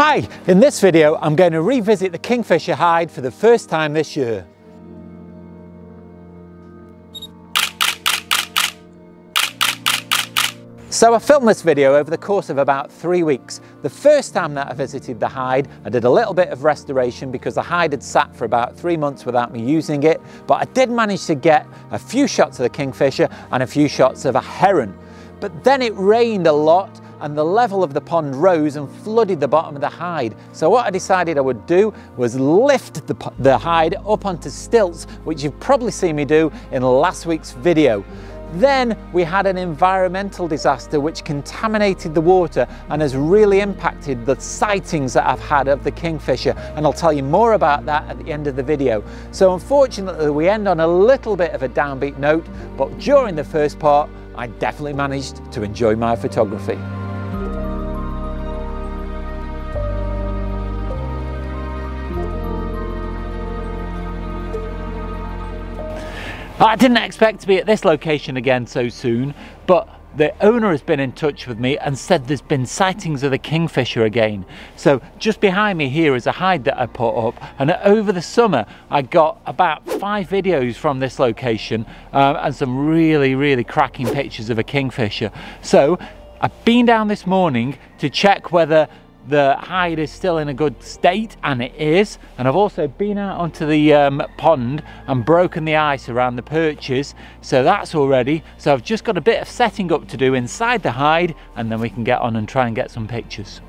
Hi, in this video I'm going to revisit the Kingfisher hide for the first time this year. So I filmed this video over the course of about three weeks. The first time that I visited the hide, I did a little bit of restoration because the hide had sat for about three months without me using it, but I did manage to get a few shots of the kingfisher and a few shots of a heron. But then it rained a lot and the level of the pond rose and flooded the bottom of the hide. So what I decided I would do was lift the, the hide up onto stilts, which you've probably seen me do in last week's video. Then we had an environmental disaster which contaminated the water and has really impacted the sightings that I've had of the kingfisher and I'll tell you more about that at the end of the video. So unfortunately we end on a little bit of a downbeat note but during the first part I definitely managed to enjoy my photography. I didn't expect to be at this location again so soon, but the owner has been in touch with me and said there's been sightings of the kingfisher again. So just behind me here is a hide that I put up and over the summer I got about five videos from this location um, and some really, really cracking pictures of a kingfisher. So I've been down this morning to check whether the hide is still in a good state and it is. And I've also been out onto the um, pond and broken the ice around the perches so that's all ready so I've just got a bit of setting up to do inside the hide and then we can get on and try and get some pictures.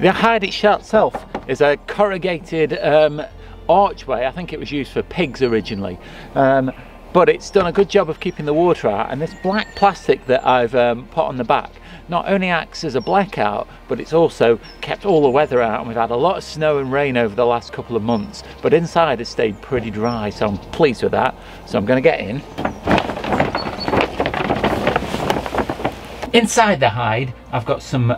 The hide itself is a corrugated um, archway. I think it was used for pigs originally. Um, but it's done a good job of keeping the water out and this black plastic that I've um, put on the back not only acts as a blackout, but it's also kept all the weather out and we've had a lot of snow and rain over the last couple of months, but inside has stayed pretty dry, so I'm pleased with that. So I'm gonna get in. Inside the hide, I've got some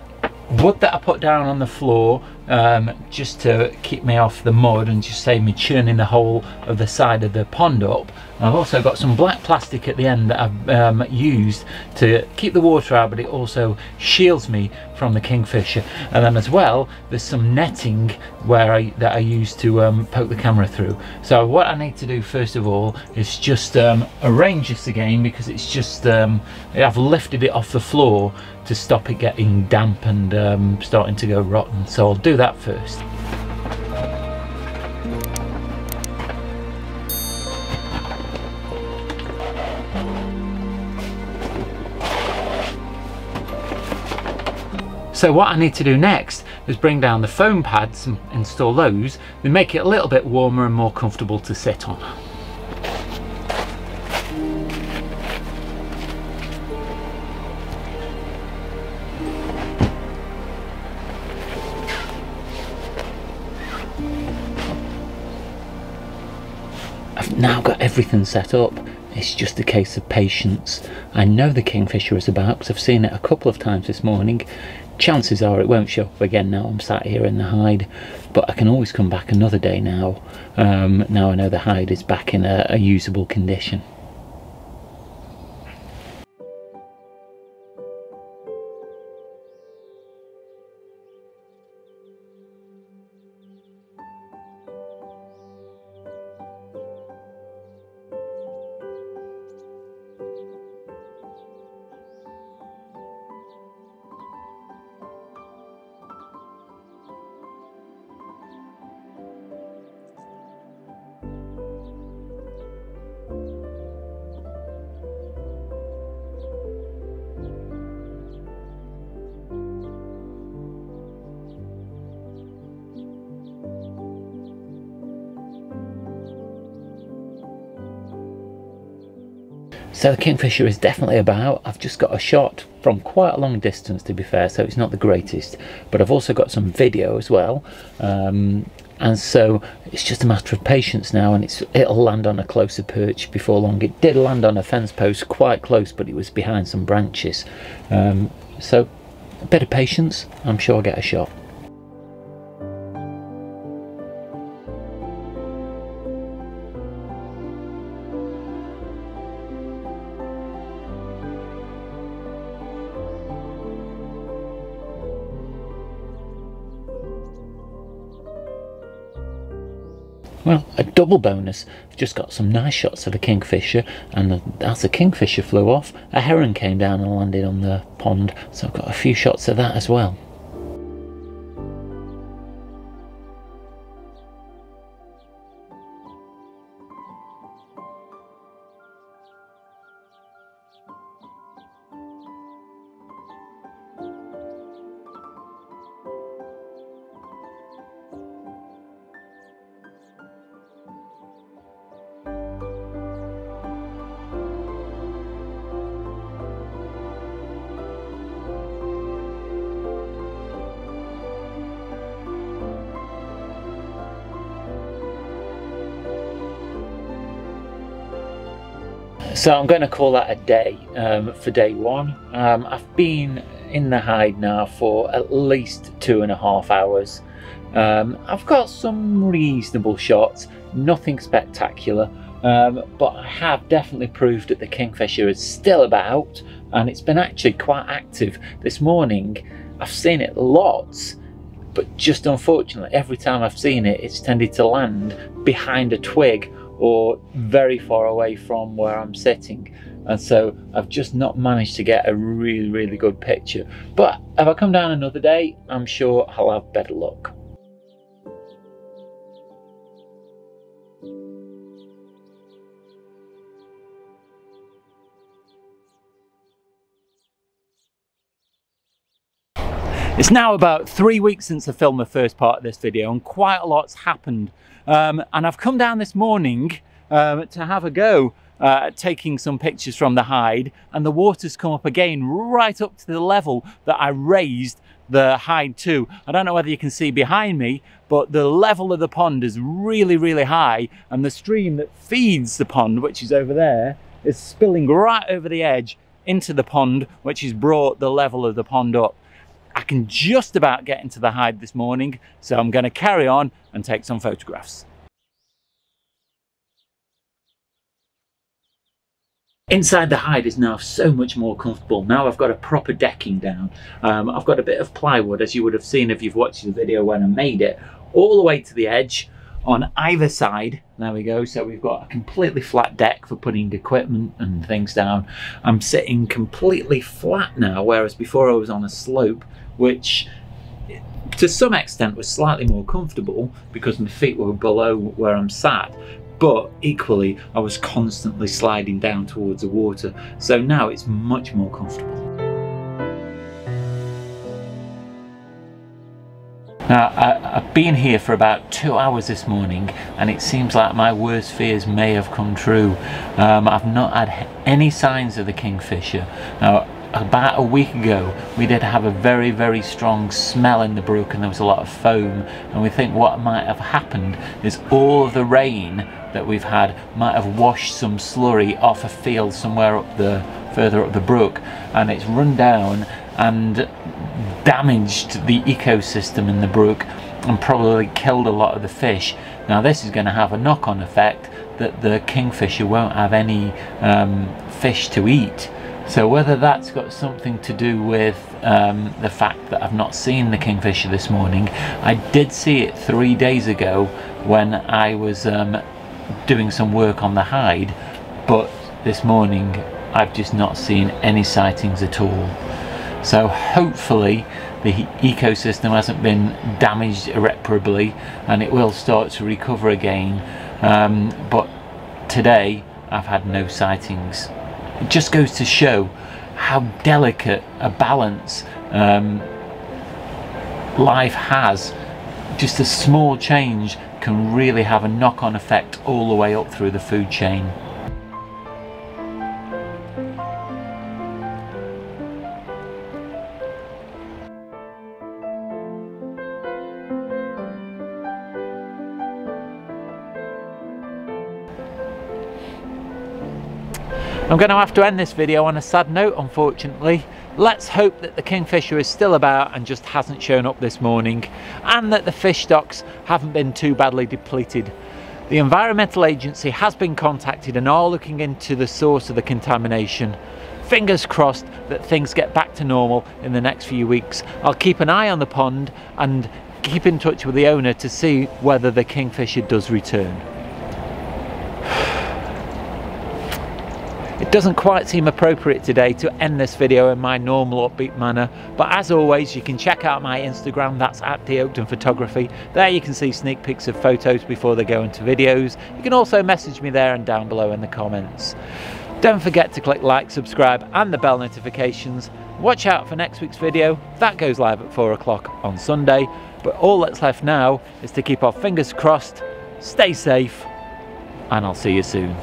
wood that I put down on the floor um, just to keep me off the mud and just save me churning the whole of the side of the pond up. And I've also got some black plastic at the end that I've um, used to keep the water out but it also shields me from the kingfisher and then as well there's some netting where I, that I use to um, poke the camera through. So what I need to do first of all is just um, arrange this again because it's just um, I've lifted it off the floor to stop it getting damp and um, starting to go rotten so I'll do that first. So what I need to do next is bring down the foam pads and install those, then make it a little bit warmer and more comfortable to sit on. Now got everything set up. It's just a case of patience. I know the kingfisher is about because I've seen it a couple of times this morning. Chances are it won't show up again now I'm sat here in the hide, but I can always come back another day now. Um, now I know the hide is back in a, a usable condition. So the Kingfisher is definitely about. I've just got a shot from quite a long distance to be fair, so it's not the greatest. But I've also got some video as well. Um, and so it's just a matter of patience now and it's it'll land on a closer perch before long. It did land on a fence post quite close, but it was behind some branches. Um, so a bit of patience, I'm sure I'll get a shot. Well, a double bonus. I've just got some nice shots of a kingfisher, and as the kingfisher flew off, a heron came down and landed on the pond, so I've got a few shots of that as well. So I'm going to call that a day um, for day one. Um, I've been in the hide now for at least two and a half hours. Um, I've got some reasonable shots, nothing spectacular, um, but I have definitely proved that the Kingfisher is still about and it's been actually quite active. This morning I've seen it lots, but just unfortunately every time I've seen it, it's tended to land behind a twig or very far away from where I'm sitting and so I've just not managed to get a really really good picture but if I come down another day I'm sure I'll have better luck. It's now about three weeks since I filmed the first part of this video and quite a lot's happened um, and I've come down this morning um, to have a go uh, taking some pictures from the hide and the water's come up again right up to the level that I raised the hide to. I don't know whether you can see behind me, but the level of the pond is really, really high and the stream that feeds the pond, which is over there, is spilling right over the edge into the pond, which has brought the level of the pond up. I can just about get into the hide this morning, so I'm going to carry on and take some photographs. Inside the hide is now so much more comfortable. Now I've got a proper decking down. Um, I've got a bit of plywood, as you would have seen if you've watched the video when I made it, all the way to the edge on either side. There we go. So we've got a completely flat deck for putting equipment and things down. I'm sitting completely flat now, whereas before I was on a slope which to some extent was slightly more comfortable because my feet were below where I'm sat but equally I was constantly sliding down towards the water so now it's much more comfortable. Now, I, have been here for about two hours this morning and it seems like my worst fears may have come true. Um, I've not had any signs of the kingfisher. Now, about a week ago we did have a very very strong smell in the brook and there was a lot of foam and we think what might have happened is all the rain that we've had might have washed some slurry off a field somewhere up the further up the brook and it's run down and damaged the ecosystem in the brook and probably killed a lot of the fish now this is going to have a knock-on effect that the kingfisher won't have any um, fish to eat so whether that's got something to do with um, the fact that I've not seen the kingfisher this morning, I did see it three days ago when I was um, doing some work on the hide, but this morning I've just not seen any sightings at all. So hopefully the ecosystem hasn't been damaged irreparably and it will start to recover again. Um, but today I've had no sightings it just goes to show how delicate a balance um, life has. Just a small change can really have a knock-on effect all the way up through the food chain. I'm going to have to end this video on a sad note unfortunately. Let's hope that the kingfisher is still about and just hasn't shown up this morning and that the fish stocks haven't been too badly depleted. The Environmental Agency has been contacted and are looking into the source of the contamination. Fingers crossed that things get back to normal in the next few weeks. I'll keep an eye on the pond and keep in touch with the owner to see whether the kingfisher does return. It doesn't quite seem appropriate today to end this video in my normal upbeat manner, but as always, you can check out my Instagram, that's at the Oakden Photography. There you can see sneak peeks of photos before they go into videos. You can also message me there and down below in the comments. Don't forget to click like, subscribe, and the bell notifications. Watch out for next week's video, that goes live at 4 o'clock on Sunday. But all that's left now is to keep our fingers crossed, stay safe, and I'll see you soon.